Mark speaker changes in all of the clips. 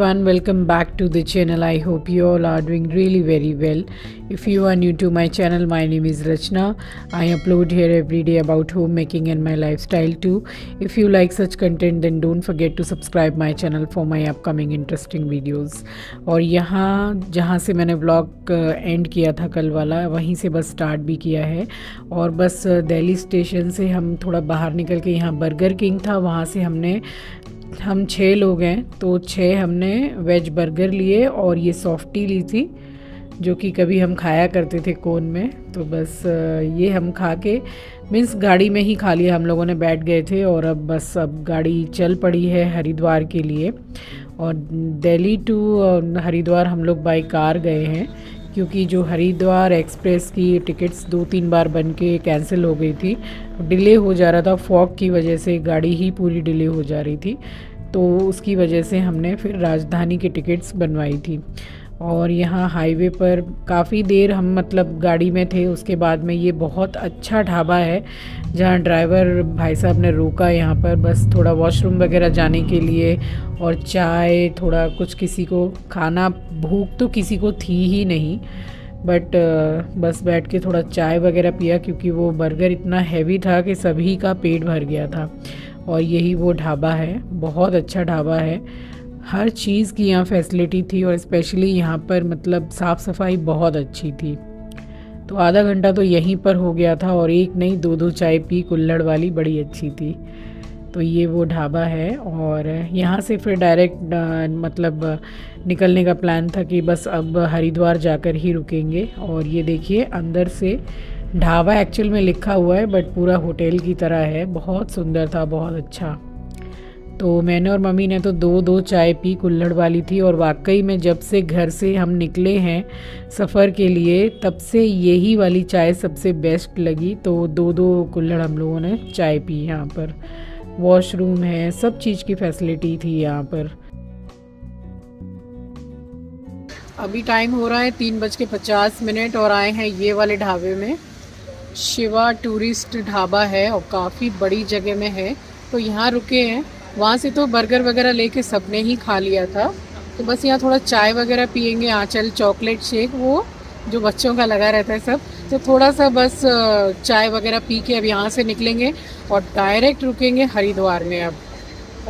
Speaker 1: everyone welcome back to the channel i hope you all are doing really very well if you are new to my channel my name is rachna i upload here every day about homemaking and my lifestyle too if you like such content then don't forget to subscribe my channel for my upcoming interesting videos और यहाँ जहाँ से मैंने blog and किया था कल वाला वहीं से बस स्टार्ट भी किया है और बस दिल्ली स्टेशन से हम थोड़ा बाहर निकल के यहाँ बर्गर किंग था वहाँ से हमने हम छः लोग हैं तो छः हमने वेज बर्गर लिए और ये सॉफ्टी ली थी, जो कि कभी हम खाया करते थे कोन में। तो बस ये हम खा के, मीन्स गाड़ी में ही खा लिया हम लोगों ने, बैठ गए थे और अब बस, अब गाड़ी चल पड़ी है हरिद्वार के लिए। और दिल्ली टू हरिद्वार हम लोग बाई कार गए हैं। क्योंकि जो हरिद्वार एक्सप्रेस की टिकट्स दो तीन बार बन के कैंसिल हो गई थी, डिले हो जा रहा था, फॉग की वजह से गाड़ी ही पूरी डिले हो जा रही थी तो उसकी वजह से हमने फिर राजधानी की टिकट्स बनवाई थी। और यहाँ हाईवे पर काफ़ी देर हम मतलब गाड़ी में थे, उसके बाद में ये बहुत अच्छा ढाबा है, जहाँ ड्राइवर भाई साहब ने रोका यहाँ पर बस थोड़ा वॉशरूम वगैरह जाने के लिए और चाय, थोड़ा कुछ किसी को खाना, भूख तो किसी को थी ही नहीं बट बस बैठ के थोड़ा चाय वगैरह पिया क्योंकि वो बर्गर इतना हैवी था कि सभी का पेट भर गया था। और यही वो ढाबा है, बहुत अच्छा ढाबा है। हर चीज़ की यहाँ फैसिलिटी थी और स्पेशली यहाँ पर मतलब साफ़ सफ़ाई बहुत अच्छी थी। तो आधा घंटा तो यहीं पर हो गया था और एक नहीं दो दो चाय पी कुल्लड़ वाली बड़ी अच्छी थी। तो ये वो ढाबा है और यहाँ से फिर डायरेक्ट मतलब निकलने का प्लान था कि बस अब हरिद्वार जाकर ही रुकेंगे और ये देखिए अंदर से ढाबा एक्चुअल में लिखा हुआ है बट पूरा होटल की तरह है। बहुत सुंदर था, बहुत अच्छा। तो मैंने और मम्मी ने तो दो दो चाय पी कुल्हड़ वाली थी और वाकई में जब से घर से हम निकले हैं सफ़र के लिए, तब से यही वाली चाय सबसे बेस्ट लगी। तो दो दो कुल्हड़ हम लोगों ने चाय पी यहाँ पर। वॉशरूम है, सब चीज़ की फैसिलिटी थी यहाँ पर। अभी टाइम हो रहा है तीन बज के पचास मिनट और आए हैं ये वाले ढाबे में। शिवा टूरिस्ट ढाबा है और काफ़ी बड़ी जगह में है। तो यहाँ रुके हैं। वहाँ से तो बर्गर वगैरह लेके सबने ही खा लिया था। तो बस यहाँ थोड़ा चाय वगैरह पियेंगे, आँचल, चॉकलेट, शेक, वो जो बच्चों का लगा रहता है सब। तो थोड़ा सा बस चाय वगैरह पी के अब यहाँ से निकलेंगे और डायरेक्ट रुकेंगे हरिद्वार में अब।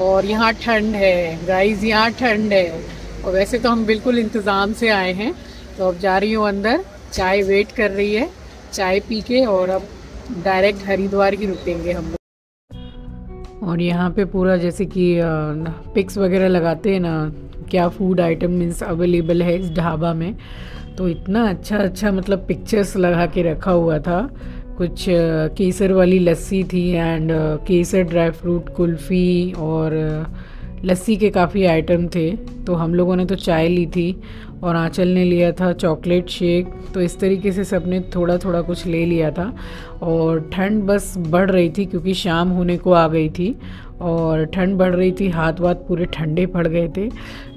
Speaker 1: और यहाँ ठंड है गाइस यहाँ ठंड है। और वैसे तो हम बिल्कुल इंतज़ाम से आए हैं। तो अब जा रही हूँ अंदर, चाय वेट कर रही है, चाय पी के और अब डायरेक्ट हरिद्वार ही रुकेंगे हम। और यहाँ पे पूरा जैसे कि पिक्स वगैरह लगाते हैं ना, क्या फ़ूड आइटम मीन्स अवेलेबल है इस ढाबा में। तो इतना अच्छा अच्छा मतलब पिक्चर्स लगा के रखा हुआ था। कुछ केसर वाली लस्सी थी एंड केसर, ड्राई फ्रूट, कुल्फ़ी और लस्सी के काफ़ी आइटम थे तो हम लोगों ने तो चाय ली थी और आंचल ने लिया था चॉकलेट शेक तो इस तरीके से सबने थोड़ा थोड़ा कुछ ले लिया था और ठंड बस बढ़ रही थी क्योंकि शाम होने को आ गई थी और ठंड बढ़ रही थी, हाथ वाथ पूरे ठंडे पड़ गए थे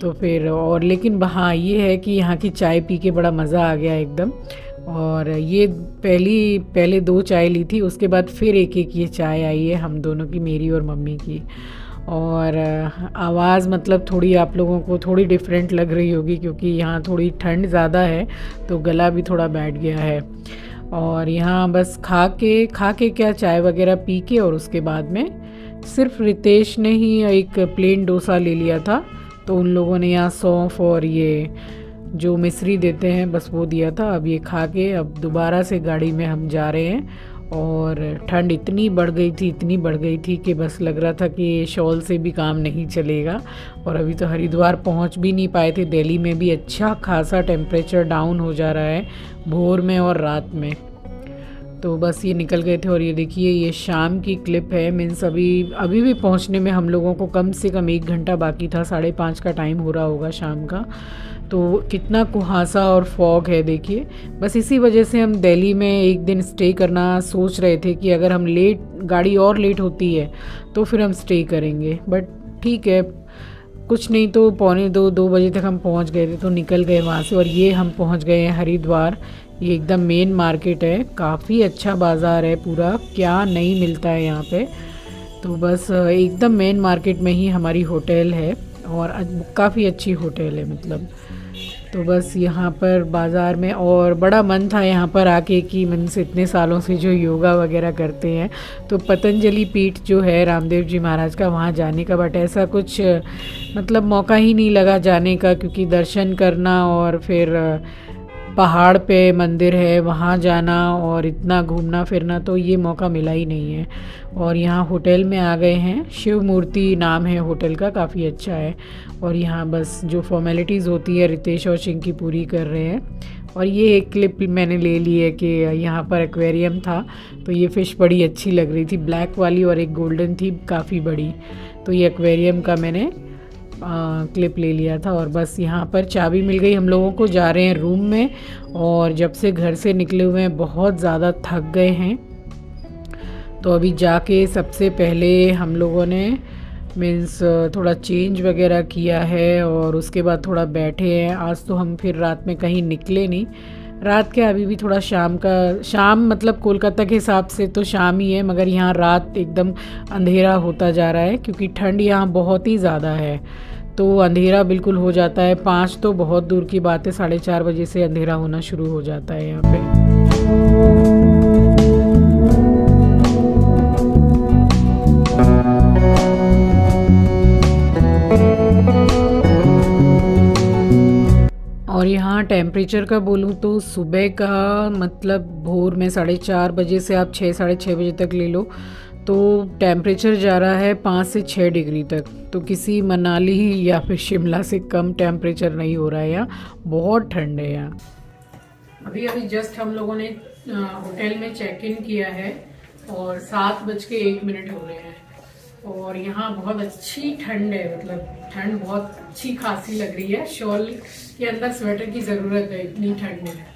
Speaker 1: तो फिर और लेकिन हाँ ये है कि यहाँ की चाय पी के बड़ा मज़ा आ गया एकदम और ये पहली, पहले दो चाय ली थी, उसके बाद फिर एक एक ये चाय आई है हम दोनों की, मेरी और मम्मी की। और आवाज़ मतलब थोड़ी आप लोगों को थोड़ी डिफरेंट लग रही होगी क्योंकि यहाँ थोड़ी ठंड ज़्यादा है तो गला भी थोड़ा बैठ गया है। और यहाँ बस खा के खा के क्या चाय वगैरह पी के और उसके बाद में सिर्फ़ रितेश ने ही एक प्लेन डोसा ले लिया था तो उन लोगों ने यहाँ सौंफ और ये जो मिश्री देते हैं बस वो दिया था। अब ये खा के अब दोबारा से गाड़ी में हम जा रहे हैं और ठंड इतनी बढ़ गई थी, इतनी बढ़ गई थी कि बस लग रहा था कि शॉल से भी काम नहीं चलेगा। और अभी तो हरिद्वार पहुँच भी नहीं पाए थे। दिल्ली में भी अच्छा खासा टेम्परेचर डाउन हो जा रहा है, भोर में और रात में। तो बस ये निकल गए थे और ये देखिए, ये शाम की क्लिप है। मीन्स अभी अभी भी पहुँचने में हम लोगों को कम से कम एक घंटा बाकी था। साढ़े पाँच का टाइम हो रहा होगा शाम का। तो कितना कुहासा और फॉग है देखिए। बस इसी वजह से हम दिल्ली में एक दिन स्टे करना सोच रहे थे कि अगर हम लेट गाड़ी और लेट होती है तो फिर हम स्टे करेंगे। बट ठीक है, कुछ नहीं तो पौने दो दो बजे तक हम पहुँच गए थे तो निकल गए वहाँ से और ये हम पहुँच गए हैं हरिद्वार। ये एकदम मेन मार्केट है, काफ़ी अच्छा बाज़ार है पूरा, क्या नहीं मिलता है यहाँ पे। तो बस एकदम मेन मार्केट में ही हमारी होटल है और काफ़ी अच्छी होटल है मतलब। तो बस यहाँ पर बाज़ार में और बड़ा मन था यहाँ पर आके कि मन से इतने सालों से जो योगा वगैरह करते हैं तो पतंजलि पीठ जो है रामदेव जी महाराज का, वहाँ जाने का। बट ऐसा कुछ मतलब मौका ही नहीं लगा जाने का, क्योंकि दर्शन करना और फिर पहाड़ पे मंदिर है, वहाँ जाना और इतना घूमना फिरना तो ये मौका मिला ही नहीं है। और यहाँ होटल में आ गए हैं। शिव मूर्ति नाम है होटल का, काफ़ी अच्छा है। और यहाँ बस जो फॉर्मेलिटीज़ होती है, रितेश और सिंह की पूरी कर रहे हैं। और ये एक क्लिप मैंने ले ली है कि यहाँ पर एक्वेरियम था तो ये फ़िश बड़ी अच्छी लग रही थी। ब्लैक वाली और एक गोल्डन थी, काफ़ी बड़ी। तो ये एक्वेरियम का मैंने क्लिप ले लिया था और बस यहाँ पर चाबी मिल गई। हम लोगों को जा रहे हैं रूम में और जब से घर से निकले हुए हैं, बहुत ज़्यादा थक गए हैं। तो अभी जाके सबसे पहले हम लोगों ने मीन्स थोड़ा चेंज वगैरह किया है और उसके बाद थोड़ा बैठे हैं। आज तो हम फिर रात में कहीं निकले नहीं। रात के अभी भी थोड़ा शाम का, शाम मतलब कोलकाता के हिसाब से तो शाम ही है, मगर यहाँ रात एकदम अंधेरा होता जा रहा है, क्योंकि ठंड यहाँ बहुत ही ज़्यादा है। तो अंधेरा बिल्कुल हो जाता है, पाँच तो बहुत दूर की बात है, साढ़े चार बजे से अंधेरा होना शुरू हो जाता है यहाँ पे। और यहाँ टेम्परेचर का बोलूँ तो सुबह का मतलब भोर में साढ़े चार बजे से आप छः, साढ़े छः बजे तक ले लो तो टेम्परेचर जा रहा है पाँच से छः डिग्री तक। तो किसी मनाली या फिर शिमला से कम टेम्परेचर नहीं हो रहा है यहाँ, बहुत ठंड है यहाँ। अभी अभी जस्ट हम लोगों ने होटल में चेक इन किया है और सात बज के एक मिनट हो रहे हैं। और यहाँ बहुत अच्छी ठंड है मतलब ठंड बहुत अच्छी खासी लग रही है। शॉल के अंदर स्वेटर की ज़रूरत है, इतनी ठंड में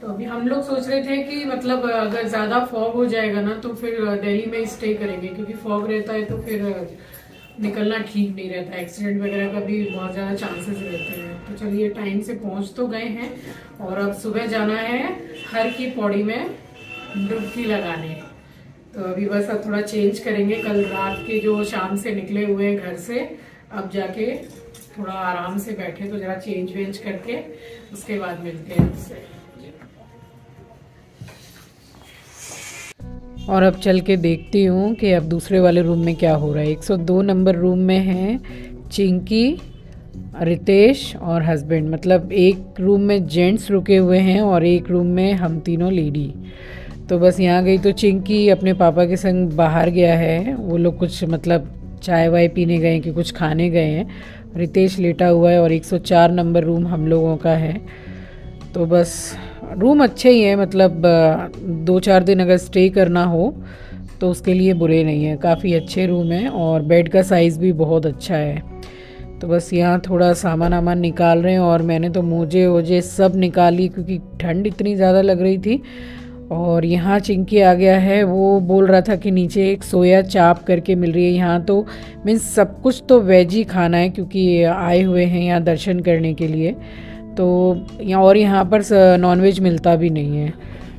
Speaker 1: तो अभी हम लोग सोच रहे थे कि मतलब अगर ज़्यादा फॉग हो जाएगा ना तो फिर दिल्ली में स्टे करेंगे, क्योंकि फॉग रहता है तो फिर निकलना ठीक नहीं रहता। एक्सीडेंट वगैरह का भी बहुत ज़्यादा चांसेस रहते हैं। तो चलिए टाइम से पहुँच तो गए हैं और अब सुबह जाना है हर की पौड़ी में डुबकी लगाने। तो अभी बस अब थोड़ा चेंज करेंगे। कल रात के जो शाम से निकले हुए हैं घर से, अब जाके थोड़ा आराम से बैठे तो जरा चेंज वेंज करके उसके बाद मिलते हैं उससे और अब चल के देखती हूँ कि अब दूसरे वाले रूम में क्या हो रहा है। 102 नंबर रूम में है चिंकी, रितेश और हस्बैंड मतलब एक रूम में जेंट्स रुके हुए हैं और एक रूम में हम तीनों लेडी तो बस यहाँ गई तो चिंकी अपने पापा के संग बाहर गया है। वो लोग कुछ मतलब चाय वाय पीने गए कि कुछ खाने गए हैं। रितेश लेटा हुआ है और 104 नंबर रूम हम लोगों का है। तो बस रूम अच्छे ही हैं मतलब दो चार दिन अगर स्टे करना हो तो उसके लिए बुरे नहीं हैं। काफ़ी अच्छे रूम हैं और बेड का साइज़ भी बहुत अच्छा है। तो बस यहाँ थोड़ा सामान वामान निकाल रहे हैं और मैंने तो मोजे वोजे सब निकाली क्योंकि ठंड इतनी ज़्यादा लग रही थी। और यहाँ चिंकी आ गया है, वो बोल रहा था कि नीचे एक सोया चाप करके मिल रही है। यहाँ तो मीन्स सब कुछ तो वेज ही खाना है क्योंकि आए हुए हैं यहाँ दर्शन करने के लिए। तो यहाँ और यहाँ पर नॉनवेज मिलता भी नहीं है।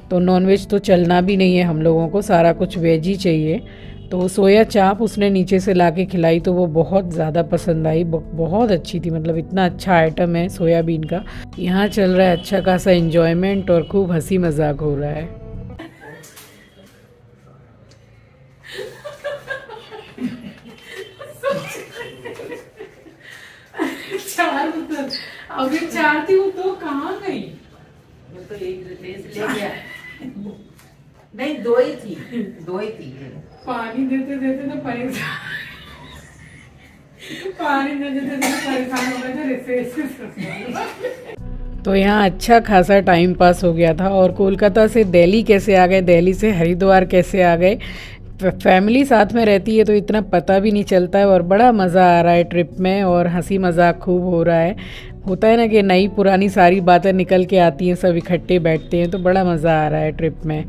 Speaker 1: तो नॉनवेज तो चलना भी नहीं है हम लोगों को, सारा कुछ वेज ही चाहिए। तो सोया चाप उसने नीचे से ला के खिलाई तो वो बहुत ज़्यादा पसंद आई बहुत अच्छी थी मतलब इतना अच्छा आइटम है सोयाबीन का। यहाँ चल रहा है अच्छा खासा इन्जॉयमेंट और खूब हँसी मज़ाक हो रहा है। चार अभी चार थी वो तो कहाँ गई?
Speaker 2: तो एक ले गया। नहीं दो ही थी दो ही थी।
Speaker 1: पानी देते देते तो परेशान पानी देते देते तो परेशान हो गए थे तो यहाँ अच्छा खासा टाइम पास हो गया था और कोलकाता से दिल्ली कैसे आ गए, दिल्ली से हरिद्वार कैसे आ गए? फैमिली साथ में रहती है तो इतना पता भी नहीं चलता है और बड़ा मज़ा आ रहा है ट्रिप में और हँसी मज़ाक खूब हो रहा है। होता है ना कि नई पुरानी सारी बातें निकल के आती हैं, सब इकट्ठे बैठते हैं तो बड़ा मज़ा आ रहा है ट्रिप में।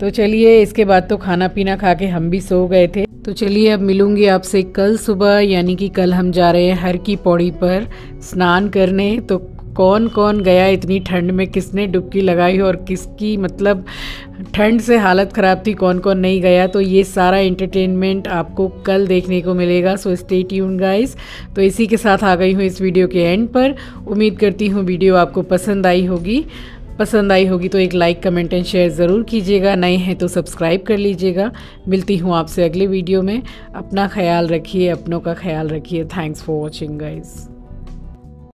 Speaker 1: तो चलिए, इसके बाद तो खाना पीना खा के हम भी सो गए थे। तो चलिए, अब मिलूँगी आपसे कल सुबह, यानी कि कल हम जा रहे हैं हर की पौड़ी पर स्नान करने। तो कौन कौन गया इतनी ठंड में? किसने डुबकी लगाई और किसकी मतलब ठंड से हालत ख़राब थी कौन कौन नहीं गया? तो ये सारा एंटरटेनमेंट आपको कल देखने को मिलेगा। सो स्टे ट्यून गाइस तो इसी के साथ आ गई हूँ इस वीडियो के एंड पर। उम्मीद करती हूँ वीडियो आपको पसंद आई होगी। पसंद आई होगी तो एक लाइक कमेंट एंड शेयर ज़रूर कीजिएगा। नए हैं तो सब्सक्राइब कर लीजिएगा। मिलती हूँ आपसे अगले वीडियो में। अपना ख्याल रखिए, अपनों का ख्याल रखिए। Thanks for watching guys